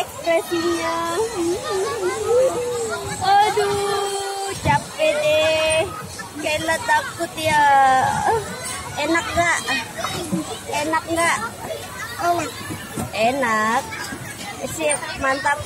ekspresinya. Aduh, capek deh. Kayla takut ya. Enak gak? Enak gak? Enak. Sip, mantap.